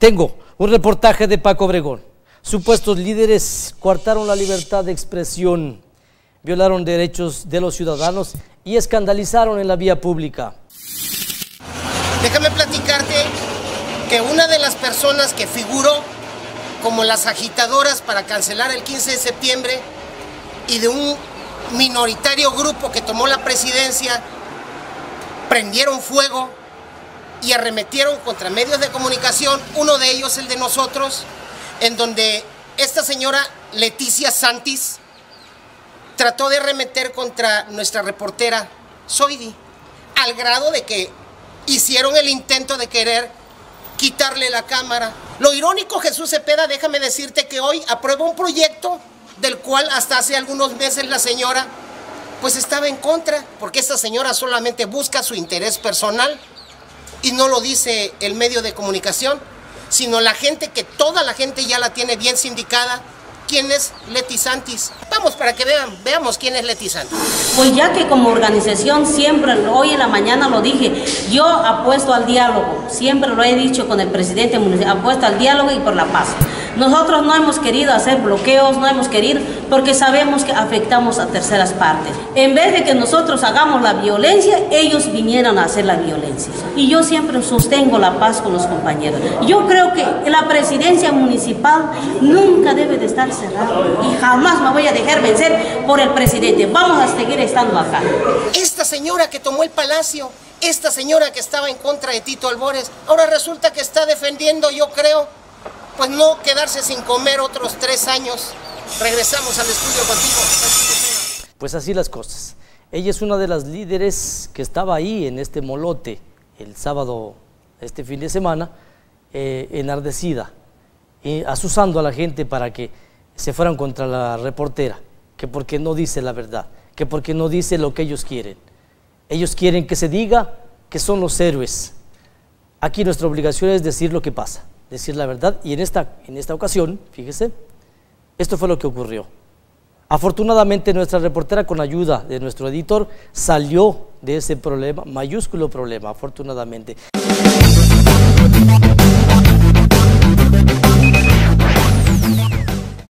Tengo un reportaje de Paco Obregón. Supuestos líderes coartaron la libertad de expresión, violaron derechos de los ciudadanos y escandalizaron en la vía pública. Déjame platicarte que una de las personas que figuró como las agitadoras para cancelar el 15 de septiembre y de un minoritario grupo que tomó la presidencia, prendieron fuego y arremetieron contra medios de comunicación, uno de ellos el de nosotros, en donde esta señora Leticia Santis trató de arremeter contra nuestra reportera Soidi, al grado de que hicieron el intento de querer quitarle la cámara. Lo irónico, Jesús Cepeda, déjame decirte que hoy aprueba un proyecto del cual hasta hace algunos meses la señora pues estaba en contra, porque esta señora solamente busca su interés personal y no lo dice el medio de comunicación, sino la gente que toda la gente ya la tiene bien sindicada. ¿Quién es Leti Santis? Vamos para que vean, veamos quién es Leti Santis. Pues ya que como organización siempre, hoy en la mañana lo dije, yo apuesto al diálogo, siempre lo he dicho con el presidente municipal, apuesto al diálogo y por la paz. Nosotros no hemos querido hacer bloqueos, no hemos querido, porque sabemos que afectamos a terceras partes. En vez de que nosotros hagamos la violencia, ellos vinieron a hacer la violencia. Y yo siempre sostengo la paz con los compañeros. Yo creo que la presidencia municipal nunca debe de estar cerrada y jamás me voy a dejar vencer por el presidente. Vamos a seguir estando acá. Esta señora que tomó el palacio, esta señora que estaba en contra de Tito Albores, ahora resulta que está defendiendo, yo creo, pues no quedarse sin comer otros tres años. Regresamos al estudio contigo. Pues así las cosas. Ella es una de las líderes que estaba ahí en este molote el sábado, este fin de semana, eh, enardecida, y asusando a la gente para que se fueran contra la reportera, que porque no dice la verdad, que porque no dice lo que ellos quieren. Ellos quieren que se diga que son los héroes. Aquí nuestra obligación es decir lo que pasa decir la verdad. Y en esta, en esta ocasión, fíjese, esto fue lo que ocurrió. Afortunadamente nuestra reportera con ayuda de nuestro editor salió de ese problema, mayúsculo problema, afortunadamente.